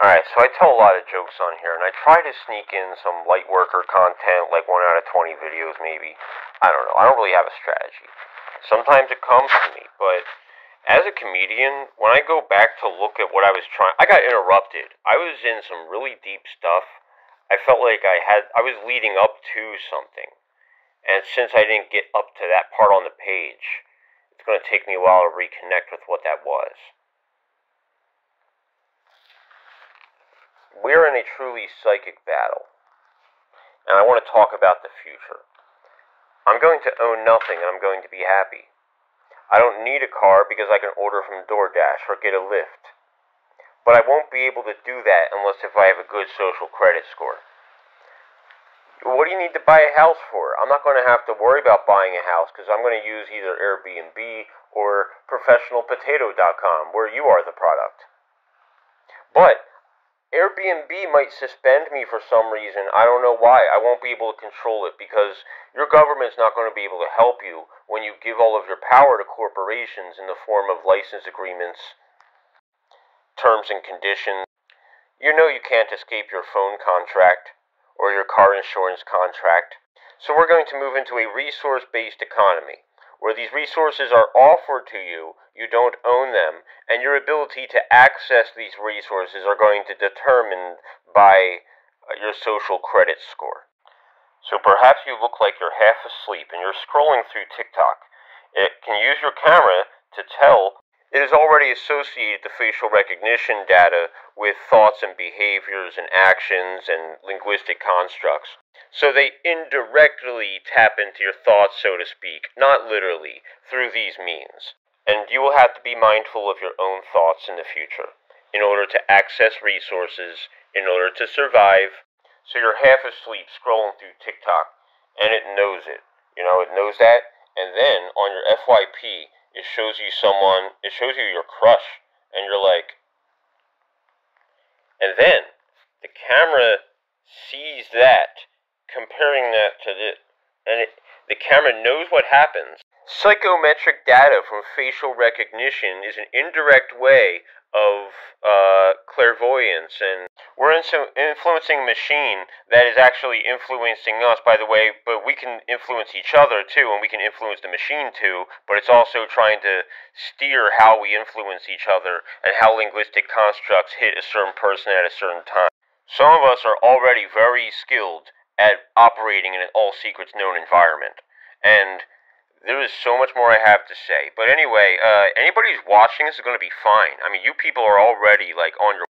Alright, so I tell a lot of jokes on here, and I try to sneak in some light worker content, like one out of 20 videos maybe. I don't know. I don't really have a strategy. Sometimes it comes to me, but as a comedian, when I go back to look at what I was trying, I got interrupted. I was in some really deep stuff. I felt like I had, I was leading up to something. And since I didn't get up to that part on the page, it's going to take me a while to reconnect with what that was. We're in a truly psychic battle, and I want to talk about the future. I'm going to own nothing, and I'm going to be happy. I don't need a car because I can order from DoorDash or get a lift. But I won't be able to do that unless if I have a good social credit score. What do you need to buy a house for? I'm not going to have to worry about buying a house because I'm going to use either Airbnb or professionalpotato.com where you are the product. But Airbnb might suspend me for some reason. I don't know why. I won't be able to control it because your government's not going to be able to help you when you give all of your power to corporations in the form of license agreements, terms and conditions. You know you can't escape your phone contract or your car insurance contract. So we're going to move into a resource-based economy where these resources are offered to you, you don't own them, and your ability to access these resources are going to determine by uh, your social credit score. So perhaps you look like you're half asleep and you're scrolling through TikTok. It can use your camera to tell it has already associated the facial recognition data with thoughts and behaviors and actions and linguistic constructs. So they indirectly tap into your thoughts, so to speak, not literally, through these means. And you will have to be mindful of your own thoughts in the future in order to access resources, in order to survive. So you're half asleep scrolling through TikTok, and it knows it. You know, it knows that. And then on your FYP, it shows you someone, it shows you your crush, and you're like, and then the camera sees that comparing that to this, and it, the camera knows what happens. Psychometric data from facial recognition is an indirect way of uh, clairvoyance, and we're influencing a machine that is actually influencing us, by the way, but we can influence each other too, and we can influence the machine too, but it's also trying to steer how we influence each other and how linguistic constructs hit a certain person at a certain time. Some of us are already very skilled at operating in an all secrets known environment. And there is so much more I have to say. But anyway, uh, anybody who's watching this is going to be fine. I mean, you people are already like on your